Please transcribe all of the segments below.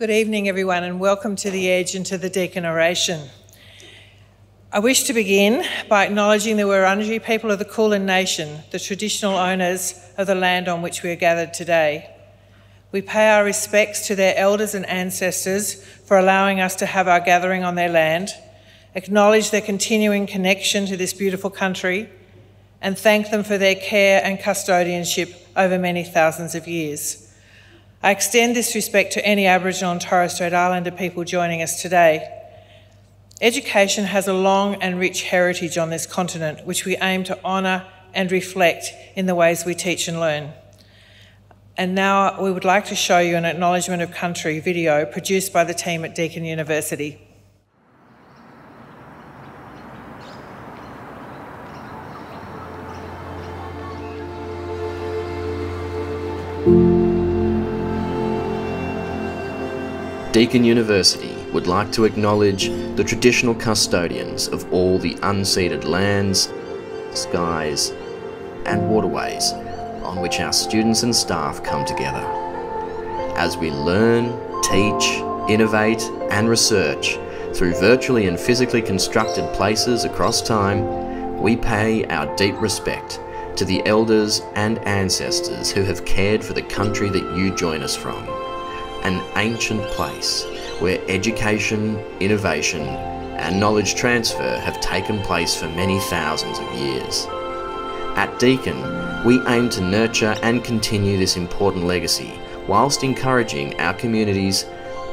Good evening, everyone, and welcome to the Edge and to the Deakin Oration. I wish to begin by acknowledging the Wurundjeri people of the Kulin Nation, the traditional owners of the land on which we are gathered today. We pay our respects to their elders and ancestors for allowing us to have our gathering on their land, acknowledge their continuing connection to this beautiful country, and thank them for their care and custodianship over many thousands of years. I extend this respect to any Aboriginal and Torres Strait Islander people joining us today. Education has a long and rich heritage on this continent, which we aim to honour and reflect in the ways we teach and learn. And now we would like to show you an Acknowledgement of Country video produced by the team at Deakin University. Deakin University would like to acknowledge the traditional custodians of all the unceded lands, skies, and waterways on which our students and staff come together. As we learn, teach, innovate, and research through virtually and physically constructed places across time, we pay our deep respect to the elders and ancestors who have cared for the country that you join us from an ancient place where education, innovation, and knowledge transfer have taken place for many thousands of years. At Deakin, we aim to nurture and continue this important legacy whilst encouraging our communities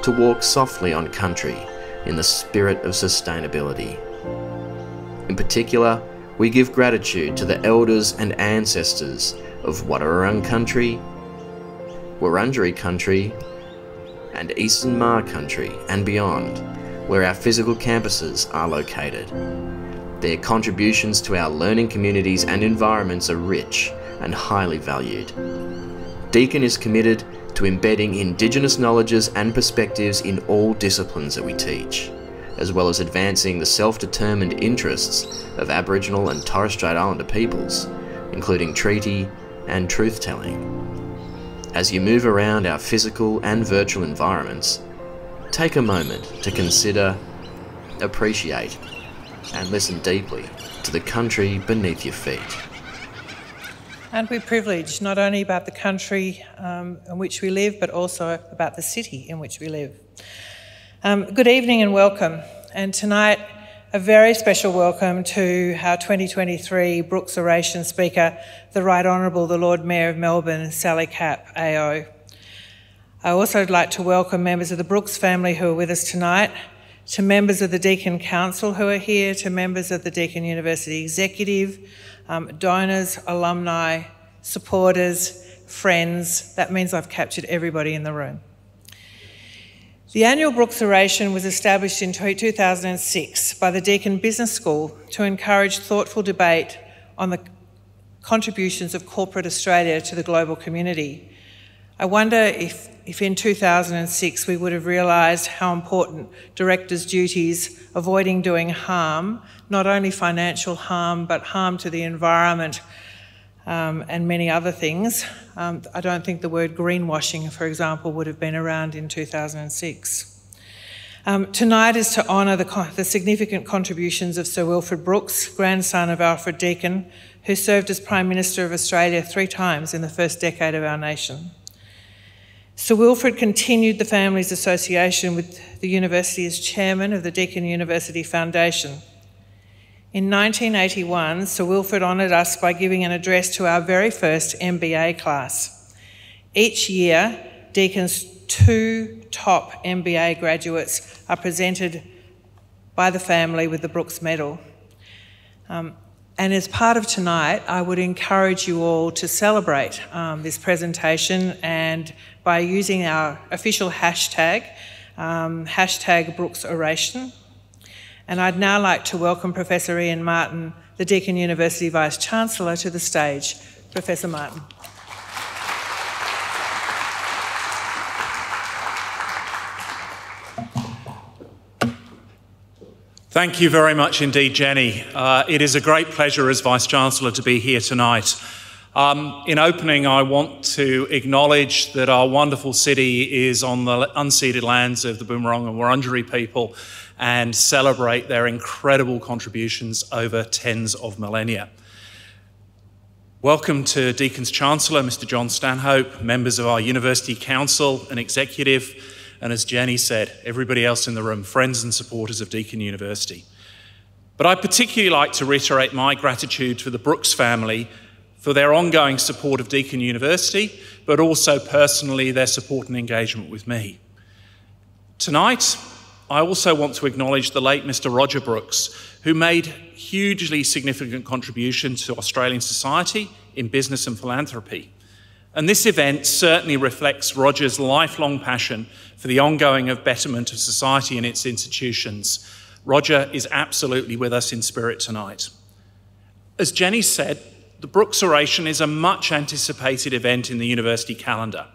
to walk softly on country in the spirit of sustainability. In particular, we give gratitude to the elders and ancestors of Wadawurrung country, Wurundjeri country, and Eastern Maar country and beyond, where our physical campuses are located. Their contributions to our learning communities and environments are rich and highly valued. Deakin is committed to embedding Indigenous knowledges and perspectives in all disciplines that we teach, as well as advancing the self-determined interests of Aboriginal and Torres Strait Islander peoples, including treaty and truth-telling. As you move around our physical and virtual environments, take a moment to consider, appreciate, and listen deeply to the country beneath your feet. And we're privileged not only about the country um, in which we live, but also about the city in which we live? Um, good evening and welcome. And tonight, a very special welcome to our 2023 Brookes Oration Speaker, the Right Honourable the Lord Mayor of Melbourne, Sally Capp, AO. I also would like to welcome members of the Brookes family who are with us tonight, to members of the Deakin Council who are here, to members of the Deakin University Executive, um, donors, alumni, supporters, friends. That means I've captured everybody in the room. The annual Brookes Oration was established in 2006 by the Deakin Business School to encourage thoughtful debate on the contributions of corporate Australia to the global community. I wonder if, if in 2006 we would have realised how important directors' duties, avoiding doing harm, not only financial harm, but harm to the environment, um, and many other things. Um, I don't think the word greenwashing, for example, would have been around in 2006. Um, tonight is to honour the, the, significant contributions of Sir Wilfred Brookes, grandson of Alfred Deakin, who served as Prime Minister of Australia three times in the first decade of our nation. Sir Wilfred continued the family's association with the university as chairman of the Deakin University Foundation in 1981, Sir Wilfred honoured us by giving an address to our very first MBA class. Each year, Deakin's two top MBA graduates are presented by the family with the Brookes Medal. Um, and as part of tonight, I would encourage you all to celebrate um, this presentation and by using our official hashtag, um, hashtag Brookes Oration, and I'd now like to welcome Professor Ian Martin, the Deakin University Vice Chancellor, to the stage. Professor Martin. Thank you very much indeed, Jenny. Uh, it is a great pleasure as Vice Chancellor to be here tonight. Um, in opening, I want to acknowledge that our wonderful city is on the unceded lands of the Boon Wurrung and Wurundjeri people and celebrate their incredible contributions over tens of millennia. Welcome to Deakin's Chancellor, Mr. John Stanhope, members of our University Council and Executive, and as Jenny said, everybody else in the room, friends and supporters of Deakin University. But I'd particularly like to reiterate my gratitude to the Brookes family for their ongoing support of Deakin University, but also personally their support and engagement with me. Tonight, I also want to acknowledge the late Mr. Roger Brookes, who made hugely significant contributions to Australian society in business and philanthropy. And this event certainly reflects Roger's lifelong passion for the ongoing of betterment of society and its institutions. Roger is absolutely with us in spirit tonight. As Jenny said, the Brookes Oration is a much anticipated event in the university calendar.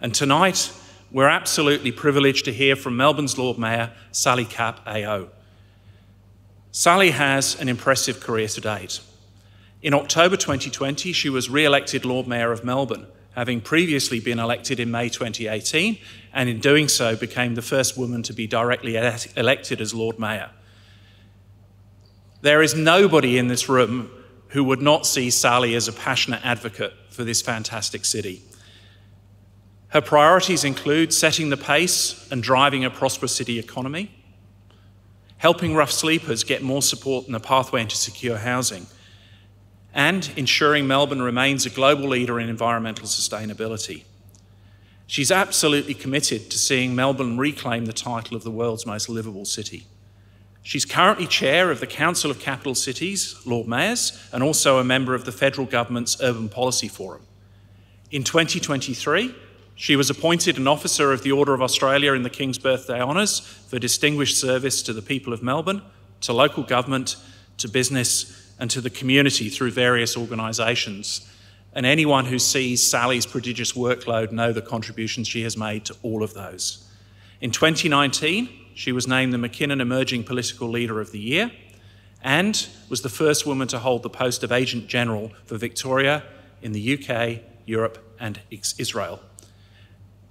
And tonight, we're absolutely privileged to hear from Melbourne's Lord Mayor, Sally Capp AO. Sally has an impressive career to date. In October 2020, she was re elected Lord Mayor of Melbourne, having previously been elected in May 2018, and in doing so became the first woman to be directly elected as Lord Mayor. There is nobody in this room who would not see Sally as a passionate advocate for this fantastic city. Her priorities include setting the pace and driving a prosperous city economy, helping rough sleepers get more support in the pathway into secure housing, and ensuring Melbourne remains a global leader in environmental sustainability. She's absolutely committed to seeing Melbourne reclaim the title of the world's most livable city. She's currently chair of the Council of Capital Cities, Lord Mayors, and also a member of the federal government's Urban Policy Forum. In 2023, she was appointed an Officer of the Order of Australia in the King's Birthday Honours for distinguished service to the people of Melbourne, to local government, to business, and to the community through various organisations. And anyone who sees Sally's prodigious workload know the contributions she has made to all of those. In 2019, she was named the McKinnon Emerging Political Leader of the Year and was the first woman to hold the post of Agent General for Victoria in the UK, Europe, and Israel.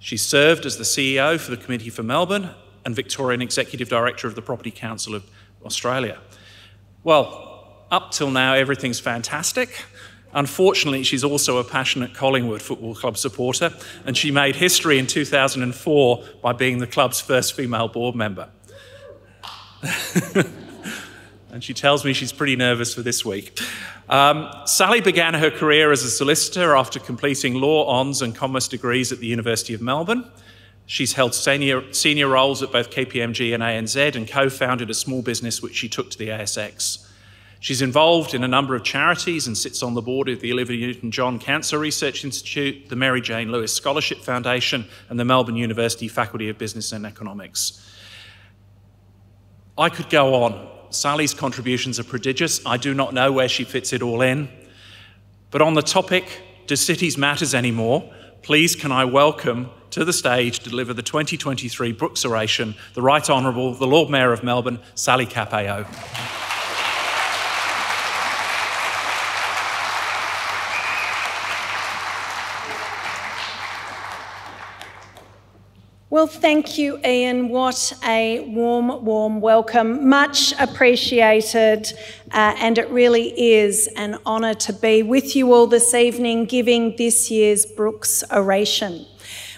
She served as the CEO for the Committee for Melbourne and Victorian Executive Director of the Property Council of Australia. Well, up till now, everything's fantastic. Unfortunately, she's also a passionate Collingwood Football Club supporter, and she made history in 2004 by being the club's first female board member. and she tells me she's pretty nervous for this week. Um, Sally began her career as a solicitor after completing law, ons, and commerce degrees at the University of Melbourne. She's held senior, senior roles at both KPMG and ANZ and co founded a small business which she took to the ASX. She's involved in a number of charities and sits on the board of the Olivia Newton John Cancer Research Institute, the Mary Jane Lewis Scholarship Foundation, and the Melbourne University Faculty of Business and Economics. I could go on. Sally's contributions are prodigious. I do not know where she fits it all in. But on the topic, do cities matters anymore? Please can I welcome to the stage to deliver the 2023 Brookes Oration, the Right Honourable, the Lord Mayor of Melbourne, Sally Capp Well, thank you, Ian. What a warm, warm welcome. Much appreciated. Uh, and it really is an honour to be with you all this evening giving this year's Brookes Oration.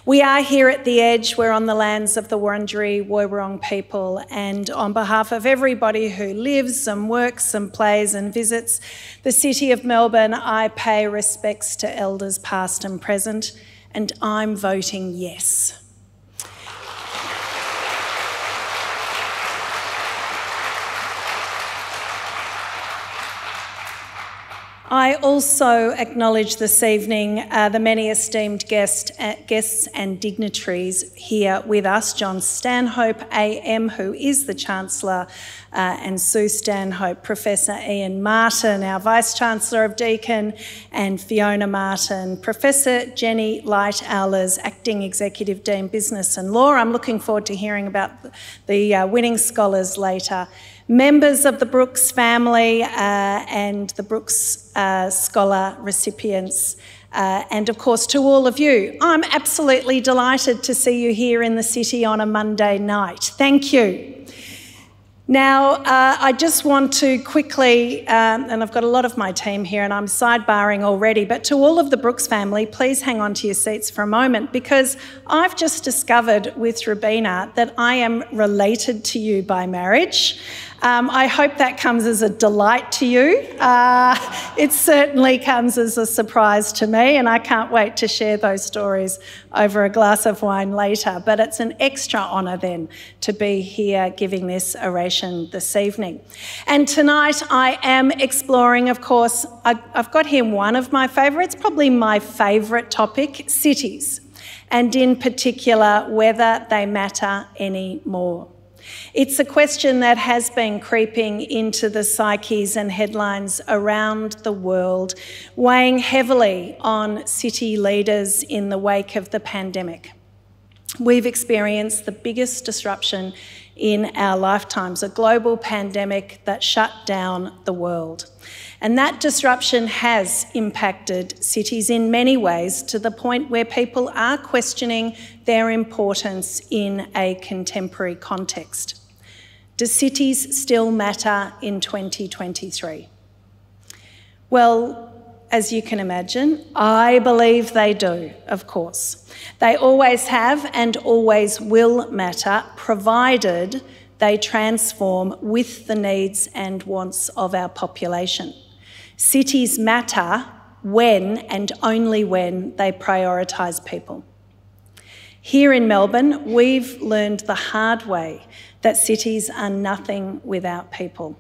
We are here at the Edge. We're on the lands of the Wurundjeri Woiwurrung people. And on behalf of everybody who lives and works and plays and visits the city of Melbourne, I pay respects to elders past and present. And I'm voting yes. I also acknowledge this evening uh, the many esteemed guest, uh, guests and dignitaries here with us John Stanhope, AM, who is the Chancellor, uh, and Sue Stanhope, Professor Ian Martin, our Vice Chancellor of Deakin, and Fiona Martin, Professor Jenny Light Owlers, Acting Executive Dean Business and Law. I'm looking forward to hearing about the uh, winning scholars later. Members of the Brookes family uh, and the Brookes uh, Scholar recipients, uh, and of course to all of you. I'm absolutely delighted to see you here in the city on a Monday night. Thank you. Now, uh, I just want to quickly, um, and I've got a lot of my team here and I'm sidebarring already, but to all of the Brookes family, please hang on to your seats for a moment because I've just discovered with Rabina that I am related to you by marriage. Um, I hope that comes as a delight to you. Uh, it certainly comes as a surprise to me, and I can't wait to share those stories over a glass of wine later. But it's an extra honour then to be here giving this oration this evening. And tonight I am exploring, of course, I've got here one of my favourites, probably my favourite topic cities, and in particular, whether they matter anymore. It's a question that has been creeping into the psyches and headlines around the world, weighing heavily on city leaders in the wake of the pandemic. We've experienced the biggest disruption in our lifetimes, a global pandemic that shut down the world. And that disruption has impacted cities in many ways to the point where people are questioning their importance in a contemporary context. Do cities still matter in 2023? Well, as you can imagine, I believe they do, of course. They always have and always will matter, provided they transform with the needs and wants of our population. Cities matter when and only when they prioritise people. Here in Melbourne, we've learned the hard way that cities are nothing without people.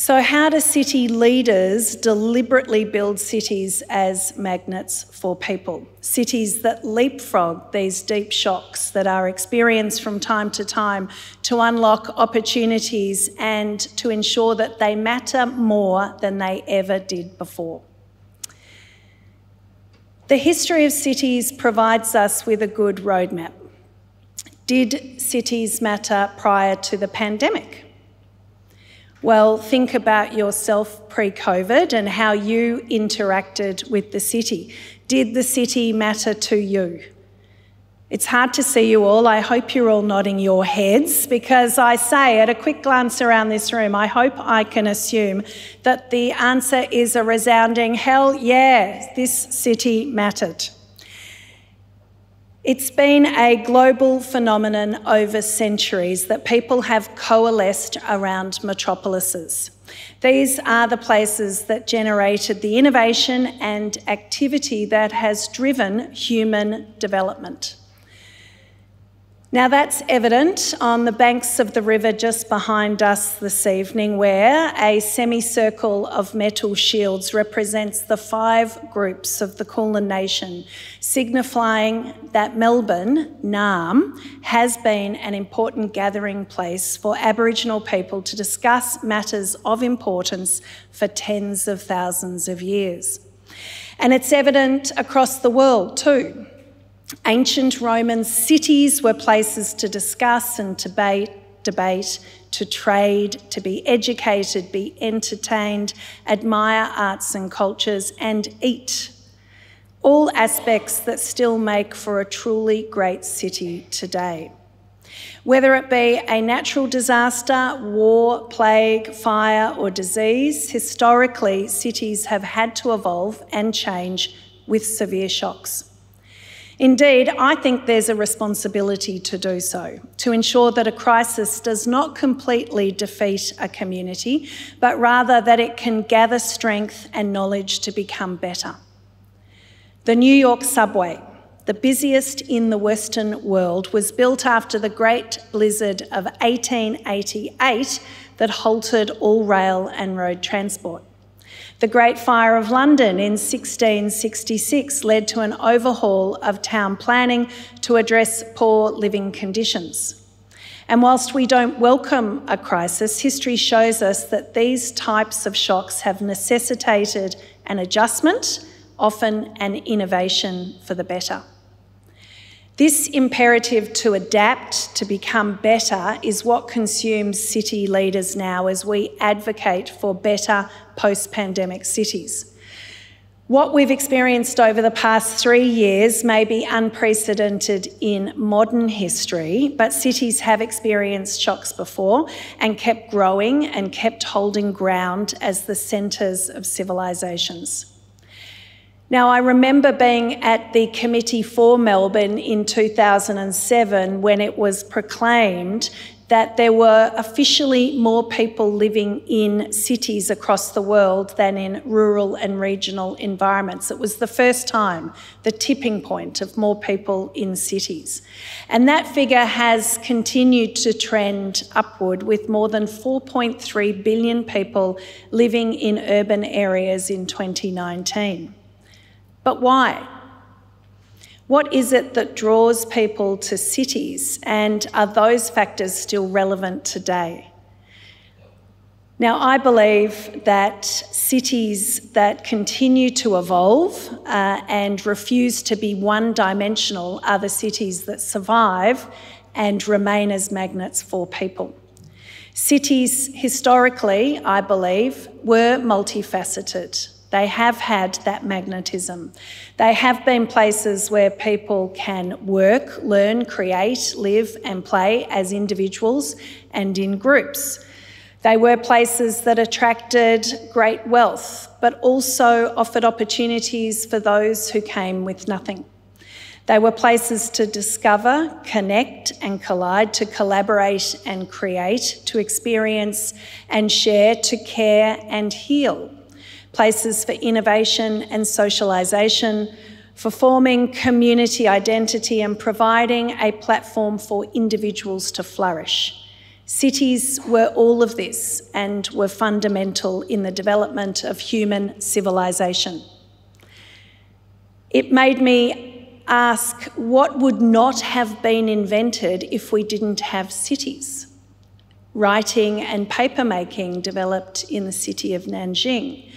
So, how do city leaders deliberately build cities as magnets for people? Cities that leapfrog these deep shocks that are experienced from time to time to unlock opportunities and to ensure that they matter more than they ever did before. The history of cities provides us with a good roadmap. Did cities matter prior to the pandemic? Well, think about yourself pre COVID and how you interacted with the city. Did the city matter to you? It's hard to see you all. I hope you're all nodding your heads because I say, at a quick glance around this room, I hope I can assume that the answer is a resounding hell yeah, this city mattered. It's been a global phenomenon over centuries that people have coalesced around metropolises. These are the places that generated the innovation and activity that has driven human development. Now, that's evident on the banks of the river just behind us this evening, where a semicircle of metal shields represents the five groups of the Kulin Nation, signifying that Melbourne, Naarm, has been an important gathering place for Aboriginal people to discuss matters of importance for tens of thousands of years. And it's evident across the world too. Ancient Roman cities were places to discuss and debate, debate, to trade, to be educated, be entertained, admire arts and cultures, and eat. All aspects that still make for a truly great city today. Whether it be a natural disaster, war, plague, fire, or disease, historically cities have had to evolve and change with severe shocks. Indeed, I think there's a responsibility to do so, to ensure that a crisis does not completely defeat a community, but rather that it can gather strength and knowledge to become better. The New York subway, the busiest in the Western world, was built after the Great Blizzard of 1888 that halted all rail and road transport. The Great Fire of London in 1666 led to an overhaul of town planning to address poor living conditions. And whilst we don't welcome a crisis, history shows us that these types of shocks have necessitated an adjustment, often an innovation for the better. This imperative to adapt, to become better, is what consumes city leaders now as we advocate for better post pandemic cities. What we've experienced over the past three years may be unprecedented in modern history, but cities have experienced shocks before and kept growing and kept holding ground as the centres of civilisations. Now, I remember being at the committee for Melbourne in 2007 when it was proclaimed that there were officially more people living in cities across the world than in rural and regional environments. It was the first time, the tipping point of more people in cities. And that figure has continued to trend upward with more than 4.3 billion people living in urban areas in 2019. But why? What is it that draws people to cities, and are those factors still relevant today? Now, I believe that cities that continue to evolve uh, and refuse to be one dimensional are the cities that survive and remain as magnets for people. Cities, historically, I believe, were multifaceted. They have had that magnetism. They have been places where people can work, learn, create, live, and play as individuals and in groups. They were places that attracted great wealth, but also offered opportunities for those who came with nothing. They were places to discover, connect, and collide, to collaborate and create, to experience and share, to care and heal places for innovation and socialisation, for forming community identity and providing a platform for individuals to flourish. Cities were all of this and were fundamental in the development of human civilisation. It made me ask what would not have been invented if we didn't have cities? Writing and papermaking developed in the city of Nanjing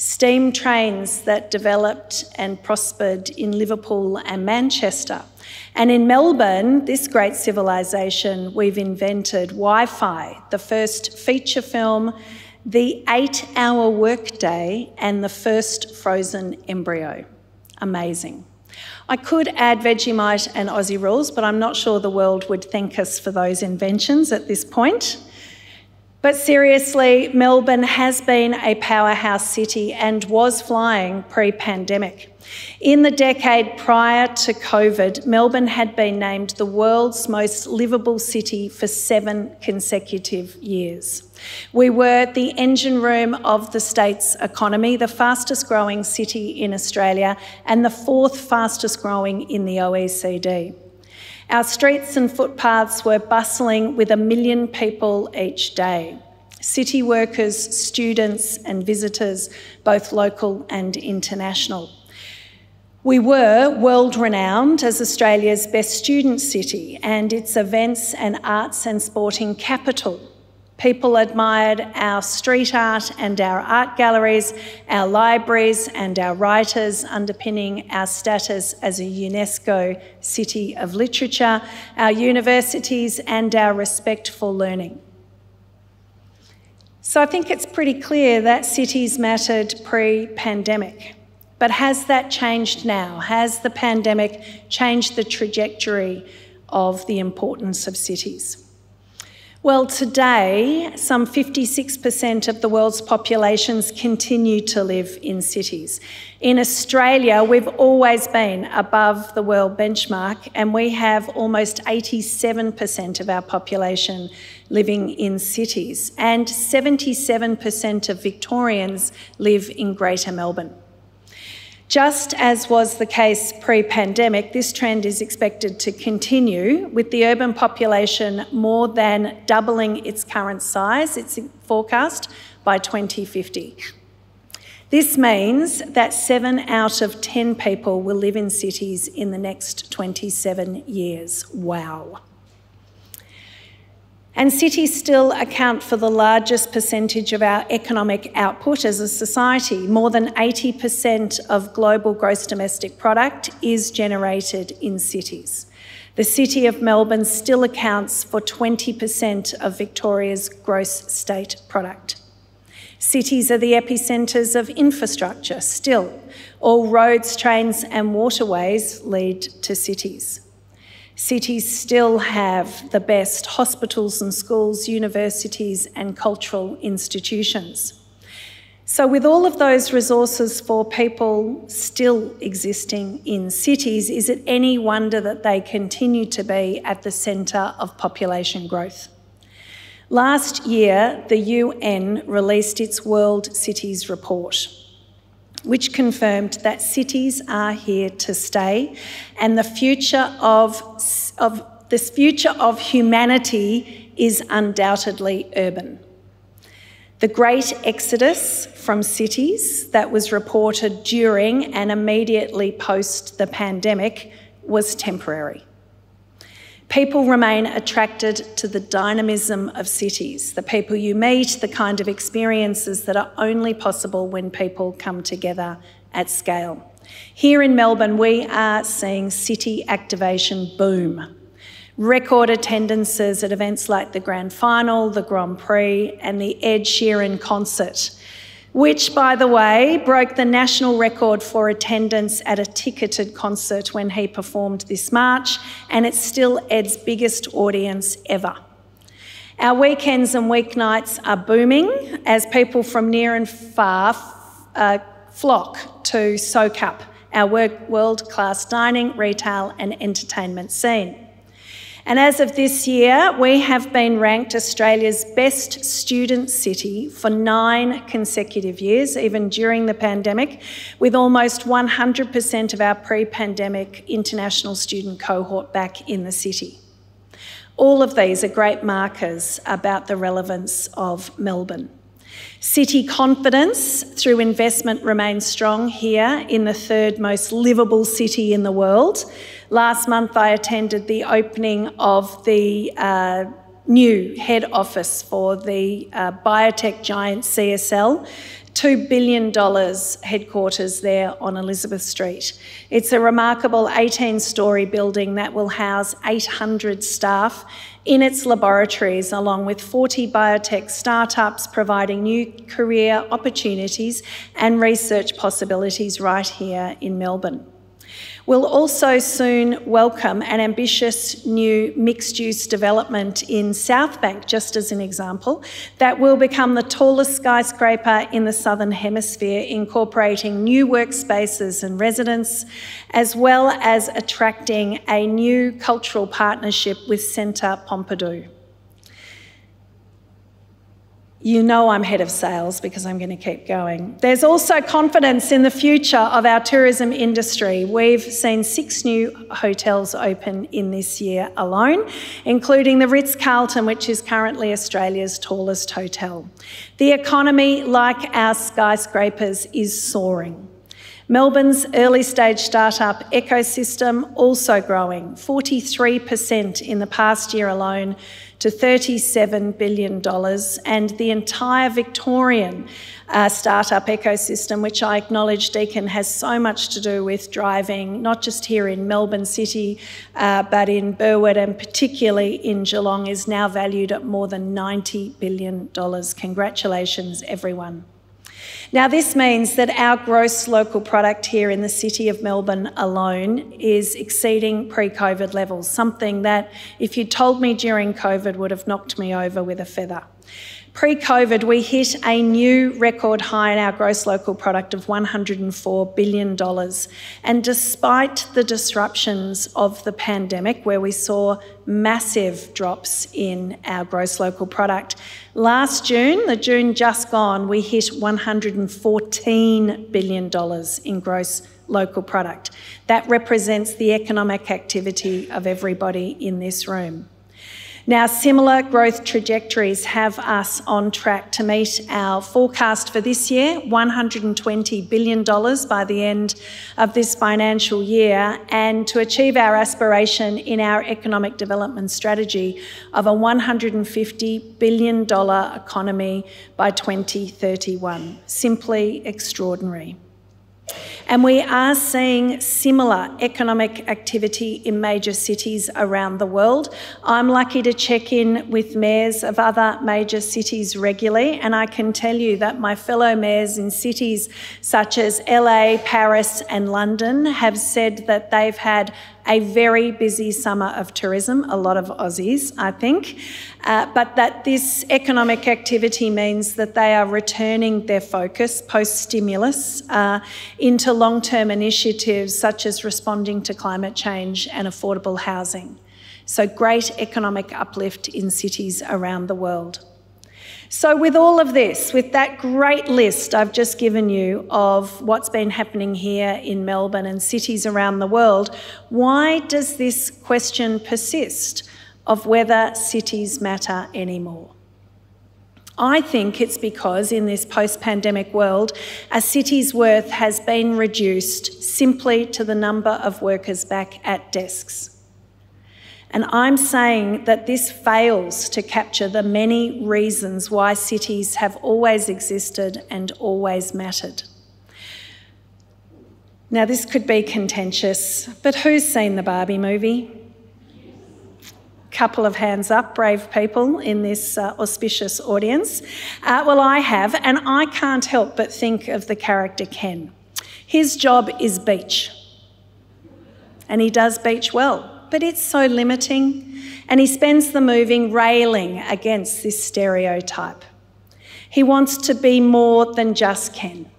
steam trains that developed and prospered in Liverpool and Manchester. And in Melbourne, this great civilisation, we've invented Wi Fi, the first feature film, the eight hour workday, and the first frozen embryo. Amazing. I could add Vegemite and Aussie rules, but I'm not sure the world would thank us for those inventions at this point. But seriously, Melbourne has been a powerhouse city and was flying pre pandemic. In the decade prior to COVID, Melbourne had been named the world's most livable city for seven consecutive years. We were the engine room of the state's economy, the fastest growing city in Australia, and the fourth fastest growing in the OECD. Our streets and footpaths were bustling with a million people each day city workers, students, and visitors, both local and international. We were world renowned as Australia's best student city and its events and arts and sporting capital. People admired our street art and our art galleries, our libraries and our writers, underpinning our status as a UNESCO City of Literature, our universities, and our respect for learning. So I think it's pretty clear that cities mattered pre pandemic. But has that changed now? Has the pandemic changed the trajectory of the importance of cities? Well, today, some 56% of the world's populations continue to live in cities. In Australia, we've always been above the world benchmark, and we have almost 87% of our population living in cities, and 77% of Victorians live in Greater Melbourne. Just as was the case pre pandemic, this trend is expected to continue, with the urban population more than doubling its current size, its forecast, by 2050. This means that seven out of 10 people will live in cities in the next 27 years. Wow. And cities still account for the largest percentage of our economic output as a society. More than 80% of global gross domestic product is generated in cities. The City of Melbourne still accounts for 20% of Victoria's gross state product. Cities are the epicentres of infrastructure still. All roads, trains, and waterways lead to cities. Cities still have the best hospitals and schools, universities, and cultural institutions. So, with all of those resources for people still existing in cities, is it any wonder that they continue to be at the centre of population growth? Last year, the UN released its World Cities Report, which confirmed that cities are here to stay and the future of, of this future of humanity is undoubtedly urban. The great exodus from cities that was reported during and immediately post the pandemic was temporary. People remain attracted to the dynamism of cities, the people you meet, the kind of experiences that are only possible when people come together at scale. Here in Melbourne, we are seeing city activation boom record attendances at events like the Grand Final, the Grand Prix, and the Ed Sheeran concert, which, by the way, broke the national record for attendance at a ticketed concert when he performed this March, and it's still Ed's biggest audience ever. Our weekends and weeknights are booming as people from near and far uh, flock to soak up our world class dining, retail, and entertainment scene. And as of this year, we have been ranked Australia's best student city for nine consecutive years, even during the pandemic, with almost 100% of our pre pandemic international student cohort back in the city. All of these are great markers about the relevance of Melbourne. City confidence through investment remains strong here in the third most livable city in the world. Last month, I attended the opening of the uh, new head office for the uh, biotech giant CSL. $2 billion headquarters there on Elizabeth Street. It's a remarkable 18 story building that will house 800 staff in its laboratories, along with 40 biotech startups providing new career opportunities and research possibilities right here in Melbourne. We'll also soon welcome an ambitious new mixed use development in Southbank, just as an example, that will become the tallest skyscraper in the Southern Hemisphere, incorporating new workspaces and residents, as well as attracting a new cultural partnership with Centre Pompidou. You know I'm head of sales because I'm going to keep going. There's also confidence in the future of our tourism industry. We've seen six new hotels open in this year alone, including the Ritz Carlton, which is currently Australia's tallest hotel. The economy, like our skyscrapers, is soaring. Melbourne's early stage startup ecosystem also growing 43% in the past year alone to $37 billion, and the entire Victorian uh, startup ecosystem, which I acknowledge, Deakin, has so much to do with driving, not just here in Melbourne City, uh, but in Burwood and particularly in Geelong, is now valued at more than $90 billion. Congratulations, everyone. Now, this means that our gross local product here in the city of Melbourne alone is exceeding pre COVID levels, something that, if you'd told me during COVID, would have knocked me over with a feather. Pre COVID, we hit a new record high in our gross local product of $104 billion. And despite the disruptions of the pandemic, where we saw massive drops in our gross local product, last June, the June just gone, we hit $114 billion in gross local product. That represents the economic activity of everybody in this room. Now, similar growth trajectories have us on track to meet our forecast for this year $120 billion by the end of this financial year, and to achieve our aspiration in our economic development strategy of a $150 billion economy by 2031. Simply extraordinary. And we are seeing similar economic activity in major cities around the world. I'm lucky to check in with mayors of other major cities regularly, and I can tell you that my fellow mayors in cities such as LA, Paris, and London have said that they've had a very busy summer of tourism, a lot of Aussies, I think, uh, but that this economic activity means that they are returning their focus post stimulus uh, into long term initiatives such as responding to climate change and affordable housing. So, great economic uplift in cities around the world. So, with all of this, with that great list I've just given you of what's been happening here in Melbourne and cities around the world, why does this question persist of whether cities matter anymore? I think it's because in this post pandemic world, a city's worth has been reduced simply to the number of workers back at desks. And I'm saying that this fails to capture the many reasons why cities have always existed and always mattered. Now, this could be contentious, but who's seen the Barbie movie? Couple of hands up, brave people in this uh, auspicious audience. Uh, well, I have, and I can't help but think of the character Ken. His job is beach, and he does beach well but it's so limiting. And he spends the movie railing against this stereotype. He wants to be more than just Ken.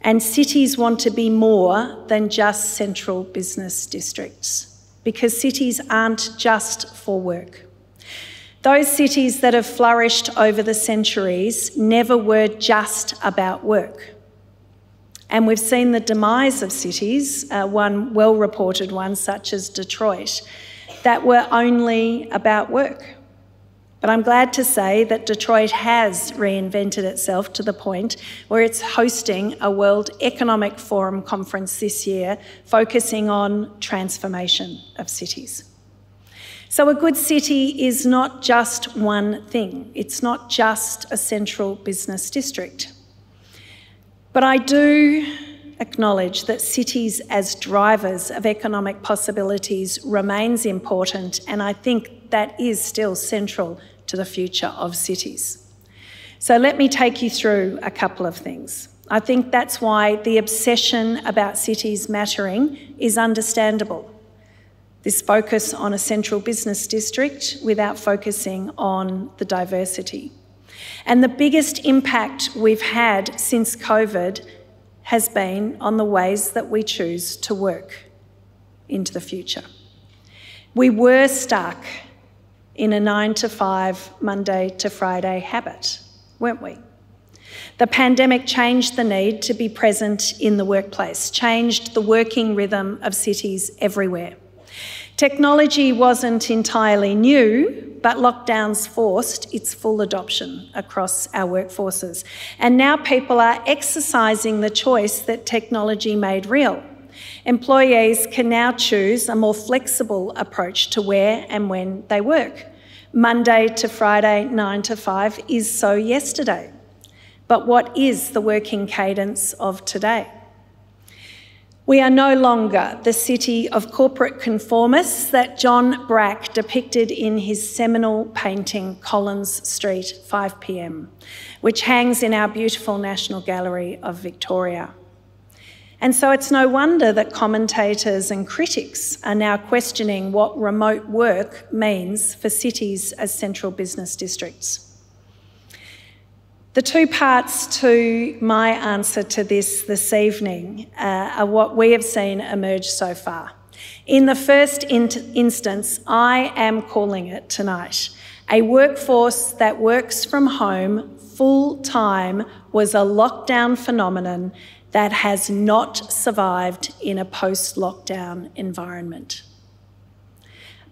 And cities want to be more than just central business districts because cities aren't just for work. Those cities that have flourished over the centuries never were just about work. And we've seen the demise of cities, uh, one well reported one, such as Detroit, that were only about work. But I'm glad to say that Detroit has reinvented itself to the point where it's hosting a World Economic Forum conference this year focusing on transformation of cities. So, a good city is not just one thing, it's not just a central business district. But I do acknowledge that cities as drivers of economic possibilities remains important and I think that is still central to the future of cities. So let me take you through a couple of things. I think that's why the obsession about cities mattering is understandable. This focus on a central business district without focusing on the diversity. And the biggest impact we've had since COVID has been on the ways that we choose to work into the future. We were stuck in a nine to five, Monday to Friday habit, weren't we? The pandemic changed the need to be present in the workplace, changed the working rhythm of cities everywhere. Technology wasn't entirely new, but lockdowns forced its full adoption across our workforces. And now people are exercising the choice that technology made real. Employees can now choose a more flexible approach to where and when they work. Monday to Friday, 9 to 5 is so yesterday. But what is the working cadence of today? We are no longer the city of corporate conformists that John Brack depicted in his seminal painting Collins Street, 5 pm, which hangs in our beautiful National Gallery of Victoria. And so it's no wonder that commentators and critics are now questioning what remote work means for cities as central business districts. The two parts to my answer to this this evening uh, are what we have seen emerge so far. In the first in- instance, I am calling it tonight a workforce that works from home full time was a lockdown phenomenon that has not survived in a post lockdown environment.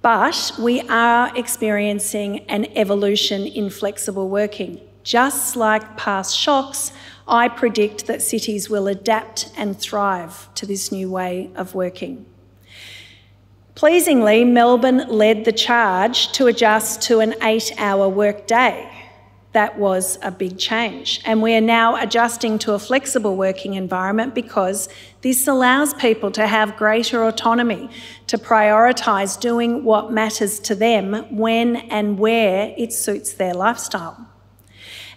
But we are experiencing an evolution in flexible working. Just like past shocks, I predict that cities will adapt and thrive to this new way of working. Pleasingly, Melbourne led the charge to adjust to an eight hour workday. That was a big change. And we are now adjusting to a flexible working environment because this allows people to have greater autonomy to prioritise doing what matters to them when and where it suits their lifestyle.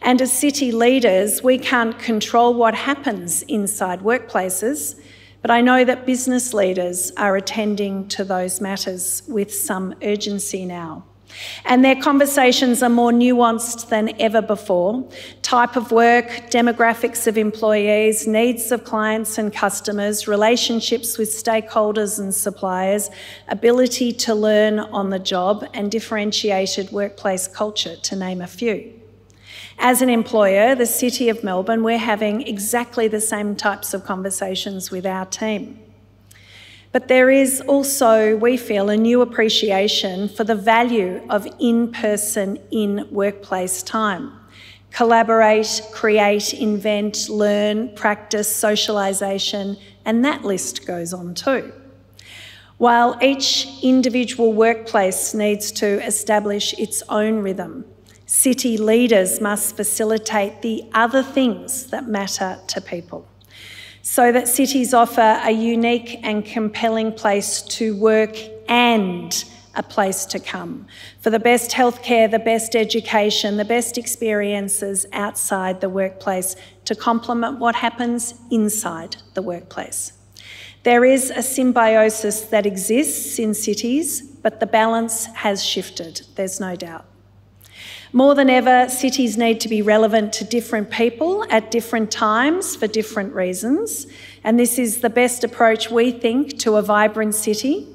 And as city leaders, we can't control what happens inside workplaces, but I know that business leaders are attending to those matters with some urgency now. And their conversations are more nuanced than ever before. Type of work, demographics of employees, needs of clients and customers, relationships with stakeholders and suppliers, ability to learn on the job, and differentiated workplace culture, to name a few. As an employer, the City of Melbourne, we're having exactly the same types of conversations with our team. But there is also, we feel, a new appreciation for the value of in person, in workplace time. Collaborate, create, invent, learn, practice, socialisation, and that list goes on too. While each individual workplace needs to establish its own rhythm, city leaders must facilitate the other things that matter to people so that cities offer a unique and compelling place to work and a place to come for the best healthcare, the best education, the best experiences outside the workplace to complement what happens inside the workplace. There is a symbiosis that exists in cities, but the balance has shifted, there's no doubt. More than ever, cities need to be relevant to different people at different times for different reasons. And this is the best approach, we think, to a vibrant city.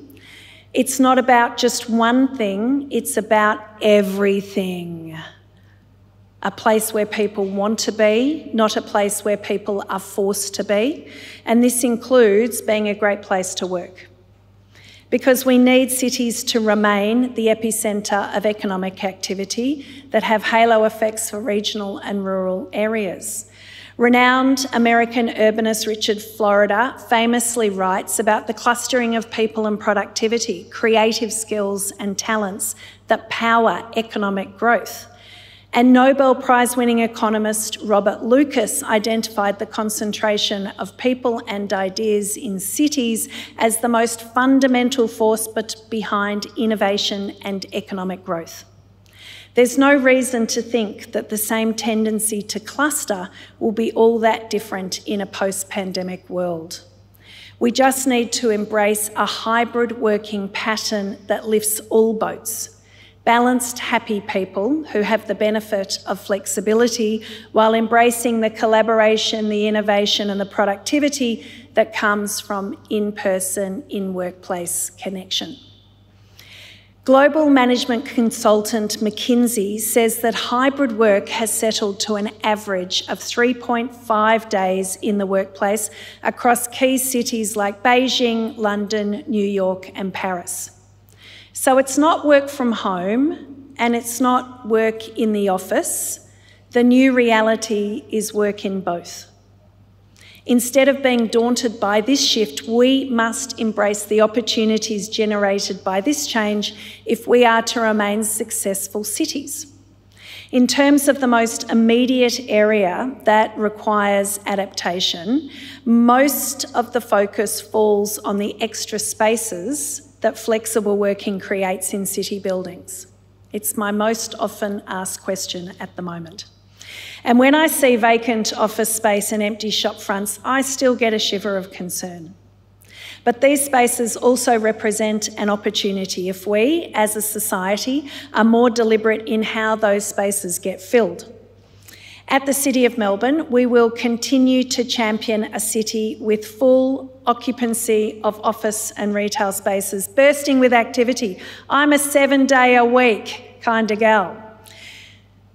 It's not about just one thing, it's about everything. A place where people want to be, not a place where people are forced to be. And this includes being a great place to work because we need cities to remain the epicentre of economic activity that have halo effects for regional and rural areas. Renowned American urbanist Richard Florida famously writes about the clustering of people and productivity, creative skills and talents that power economic growth. And Nobel Prize winning economist Robert Lucas identified the concentration of people and ideas in cities as the most fundamental force behind innovation and economic growth. There's no reason to think that the same tendency to cluster will be all that different in a post pandemic world. We just need to embrace a hybrid working pattern that lifts all boats balanced, happy people who have the benefit of flexibility while embracing the collaboration, the innovation, and the productivity that comes from in person, in workplace connection. Global management consultant McKinsey says that hybrid work has settled to an average of 3.5 days in the workplace across key cities like Beijing, London, New York, and Paris. So it's not work from home and it's not work in the office. The new reality is work in both. Instead of being daunted by this shift, we must embrace the opportunities generated by this change if we are to remain successful cities. In terms of the most immediate area that requires adaptation, most of the focus falls on the extra spaces that flexible working creates in city buildings? It's my most often asked question at the moment. And when I see vacant office space and empty shop fronts, I still get a shiver of concern. But these spaces also represent an opportunity if we, as a society, are more deliberate in how those spaces get filled. At the City of Melbourne, we will continue to champion a city with full occupancy of office and retail spaces, bursting with activity. I'm a seven day a week kind of gal.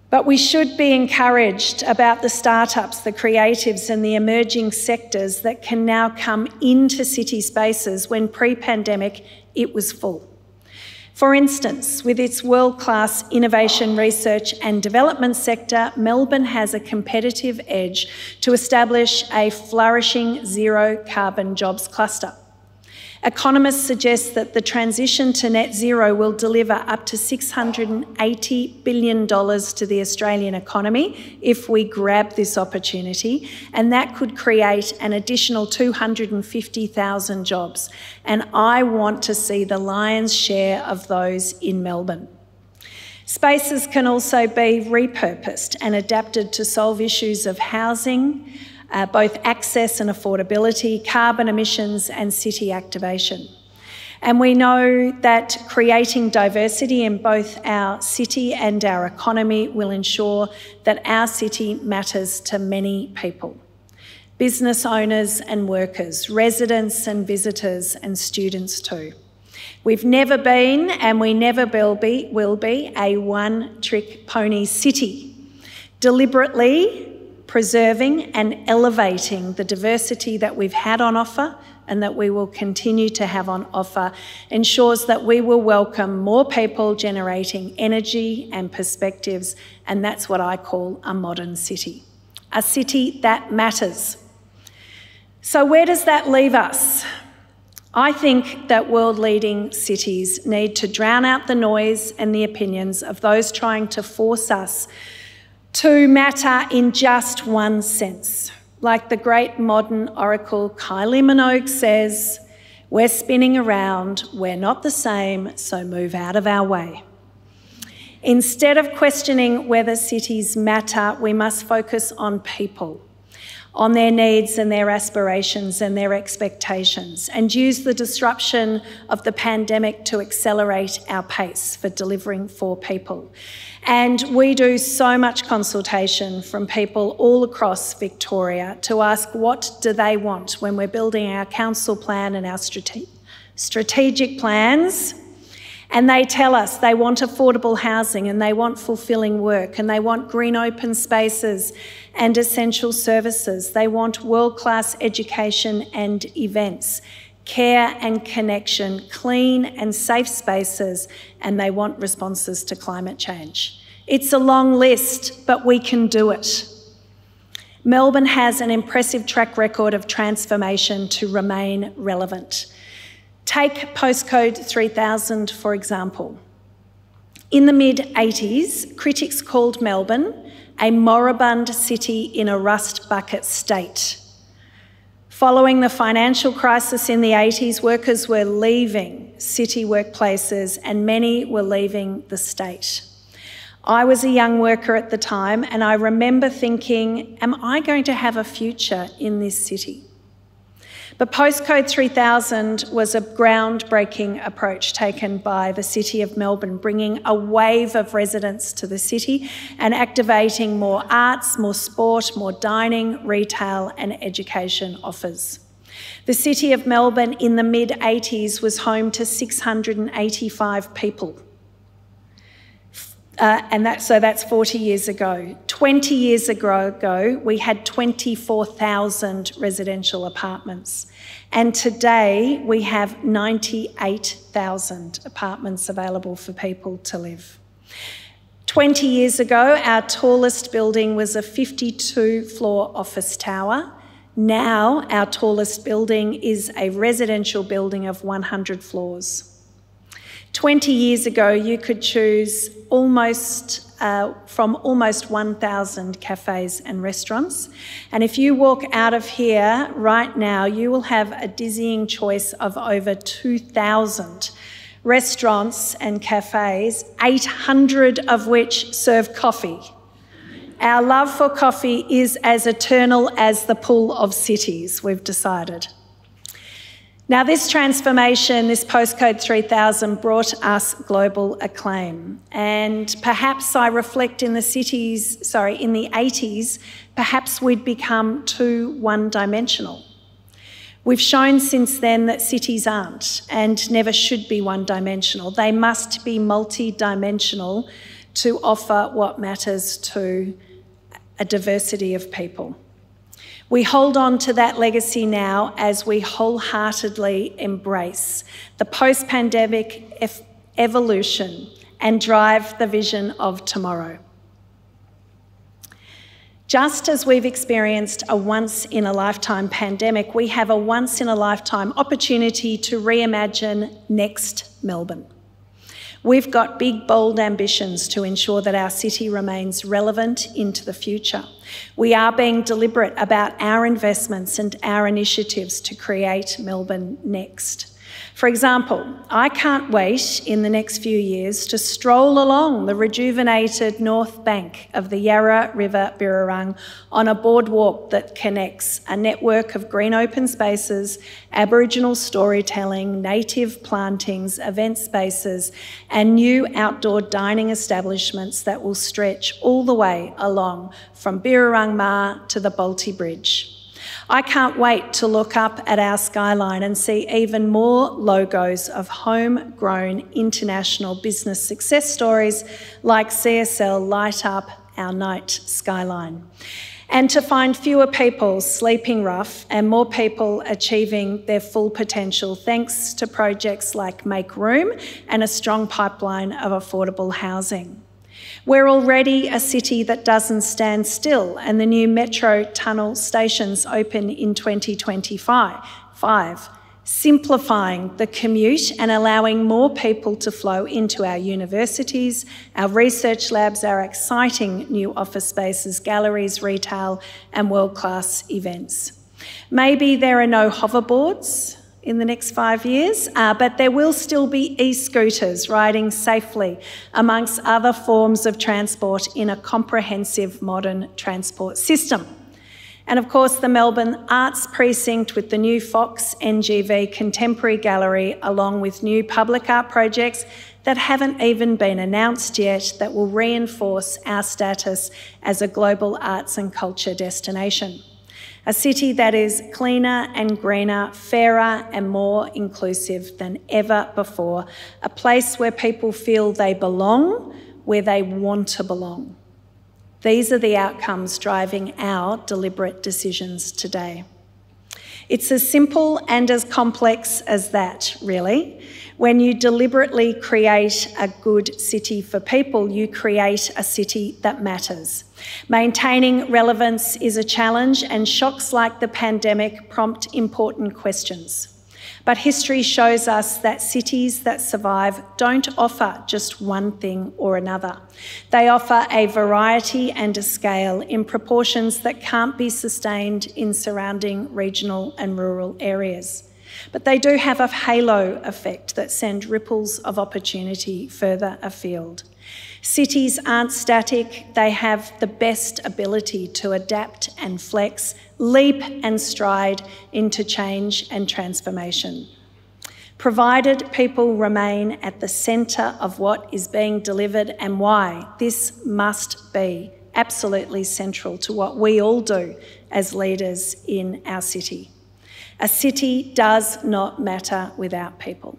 But we should be encouraged about the startups, the creatives, and the emerging sectors that can now come into city spaces when pre pandemic it was full. For instance, with its world class innovation research and development sector, Melbourne has a competitive edge to establish a flourishing zero carbon jobs cluster. Economists suggest that the transition to net zero will deliver up to $680 billion to the Australian economy if we grab this opportunity, and that could create an additional 250,000 jobs. And I want to see the lion's share of those in Melbourne. Spaces can also be repurposed and adapted to solve issues of housing, uh, both access and affordability, carbon emissions, and city activation. And we know that creating diversity in both our city and our economy will ensure that our city matters to many people business owners and workers, residents and visitors, and students too. We've never been, and we never will be, will be a one trick pony city. Deliberately, preserving and elevating the diversity that we've had on offer and that we will continue to have on offer ensures that we will welcome more people generating energy and perspectives, and that's what I call a modern city. A city that matters. So, where does that leave us? I think that world leading cities need to drown out the noise and the opinions of those trying to force us to matter in just one sense. Like the great modern oracle Kylie Minogue says, we're spinning around, we're not the same, so move out of our way. Instead of questioning whether cities matter, we must focus on people, on their needs and their aspirations and their expectations, and use the disruption of the pandemic to accelerate our pace for delivering for people. And we do so much consultation from people all across Victoria to ask what do they want when we're building our council plan and our strate- strategic plans. And they tell us they want affordable housing and they want fulfilling work and they want green open spaces and essential services. They want world class education and events, care and connection, clean and safe spaces, and they want responses to climate change. It's a long list, but we can do it. Melbourne has an impressive track record of transformation to remain relevant. Take postcode 3000, for example. In the mid 80s, critics called Melbourne a moribund city in a rust bucket state. Following the financial crisis in the 80s, workers were leaving city workplaces and many were leaving the state. I was a young worker at the time and I remember thinking, am I going to have a future in this city? But Postcode 3000 was a groundbreaking approach taken by the City of Melbourne, bringing a wave of residents to the city and activating more arts, more sport, more dining, retail, and education offers. The City of Melbourne in the mid 80s was home to 685 people. Uh, and that, so that's 40 years ago. 20 years ago, we had 24,000 residential apartments. And today, we have 98,000 apartments available for people to live. 20 years ago, our tallest building was a 52 floor office tower. Now, our tallest building is a residential building of 100 floors. 20 years ago, you could choose almost uh, from almost 1,000 cafes and restaurants. And if you walk out of here right now, you will have a dizzying choice of over 2,000 restaurants and cafes, 800 of which serve coffee. Our love for coffee is as eternal as the pool of cities, we've decided. Now, this transformation, this postcode 3000, brought us global acclaim. And perhaps I reflect in the cities, sorry, in the 80s, perhaps we'd become too one dimensional. We've shown since then that cities aren't and never should be one dimensional. They must be multi dimensional to offer what matters to a diversity of people. We hold on to that legacy now as we wholeheartedly embrace the post pandemic evolution, and drive the vision of tomorrow. Just as we've experienced a once in a lifetime pandemic, we have a once in a lifetime opportunity to reimagine next Melbourne. We've got big, bold ambitions to ensure that our city remains relevant into the future. We are being deliberate about our investments and our initiatives to create Melbourne next. For example, I can't wait in the next few years to stroll along the rejuvenated north bank of the Yarra River Birrarung on a boardwalk that connects a network of green open spaces, Aboriginal storytelling, native plantings, event spaces, and new outdoor dining establishments that will stretch all the way along from Birrarung Marr to the Bolte Bridge. I can't wait to look up at our skyline and see even more logos of homegrown international business success stories like CSL light up our night skyline. And to find fewer people sleeping rough and more people achieving their full potential thanks to projects like Make Room and a strong pipeline of affordable housing. We're already a city that doesn't stand still, and the new metro tunnel stations open in 2025, five, simplifying the commute and allowing more people to flow into our universities, our research labs, our exciting new office spaces, galleries, retail, and world class events. Maybe there are no hoverboards in the next five years, uh, but there will still be e scooters riding safely amongst other forms of transport in a comprehensive modern transport system. And of course, the Melbourne Arts Precinct with the new Fox NGV Contemporary Gallery, along with new public art projects that haven't even been announced yet, that will reinforce our status as a global arts and culture destination a city that is cleaner and greener, fairer and more inclusive than ever before, a place where people feel they belong, where they want to belong. These are the outcomes driving our deliberate decisions today. It's as simple and as complex as that, really. When you deliberately create a good city for people, you create a city that matters. Maintaining relevance is a challenge, and shocks like the pandemic prompt important questions. But history shows us that cities that survive don't offer just one thing or another. They offer a variety and a scale in proportions that can't be sustained in surrounding regional and rural areas. But they do have a halo effect that send ripples of opportunity further afield. Cities aren't static, they have the best ability to adapt and flex, leap and stride into change and transformation. Provided people remain at the centre of what is being delivered and why, this must be absolutely central to what we all do as leaders in our city. A city does not matter without people.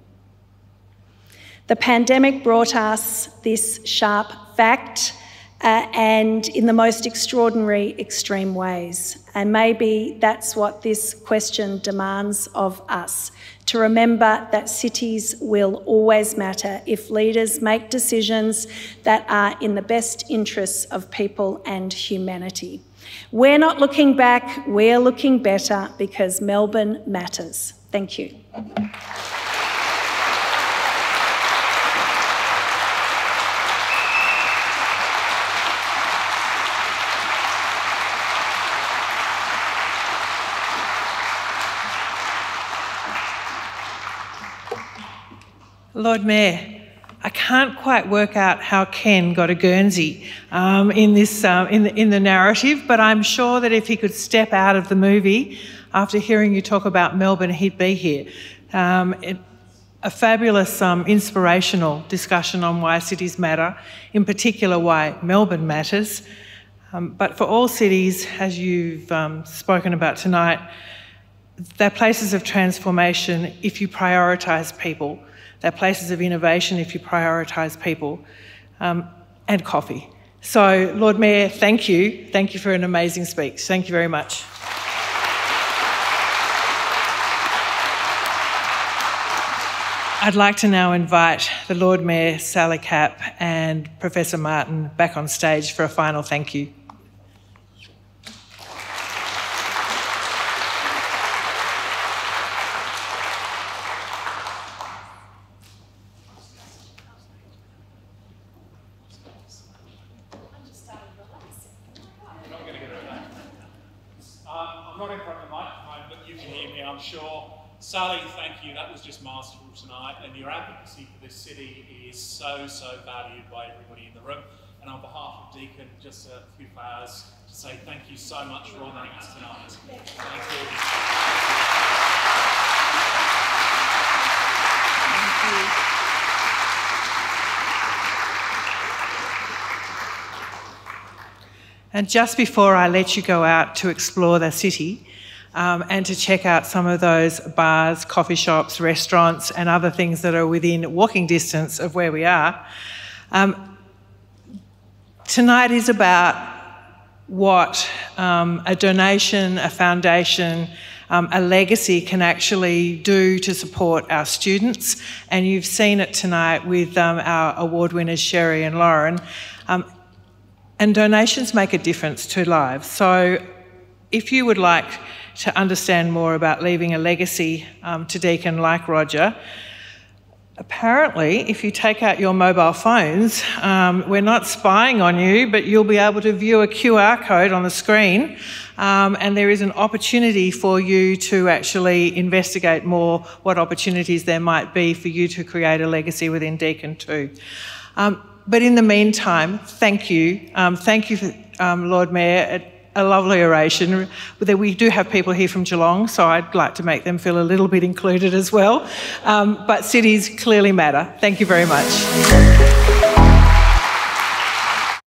The pandemic brought us this sharp fact uh, and in the most extraordinary, extreme ways. And maybe that's what this question demands of us to remember that cities will always matter if leaders make decisions that are in the best interests of people and humanity. We're not looking back, we're looking better because Melbourne matters. Thank you. Lord Mayor, I can't quite work out how Ken got a Guernsey um, in this uh, in, the, in the narrative, but I'm sure that if he could step out of the movie after hearing you talk about Melbourne, he'd be here. Um, it, a fabulous, um, inspirational discussion on why cities matter, in particular why Melbourne matters. Um, but for all cities, as you've um, spoken about tonight, they're places of transformation if you prioritise people they're places of innovation if you prioritise people, um, and coffee. So, Lord Mayor, thank you. Thank you for an amazing speech. Thank you very much. I'd like to now invite the Lord Mayor Sally Capp and Professor Martin back on stage for a final thank you. Sally, thank you. That was just masterful tonight, and your advocacy for this city is so, so valued by everybody in the room. And on behalf of Deakin, just a few flowers to say thank you so much for honouring us tonight. Thank you. And just before I let you go out to explore the city, um, and to check out some of those bars, coffee shops, restaurants, and other things that are within walking distance of where we are. Um, tonight is about what um, a donation, a foundation, um, a legacy can actually do to support our students. And you've seen it tonight with um, our award winners, Sherry and Lauren. Um, and donations make a difference to lives. So if you would like to understand more about leaving a legacy um, to Deakin like Roger, apparently, if you take out your mobile phones, um, we're not spying on you, but you'll be able to view a QR code on the screen, um, and there is an opportunity for you to actually investigate more what opportunities there might be for you to create a legacy within Deakin too. Um, but in the meantime, thank you. Um, thank you, um, Lord Mayor a lovely oration. We do have people here from Geelong, so I'd like to make them feel a little bit included as well. Um, but cities clearly matter. Thank you very much.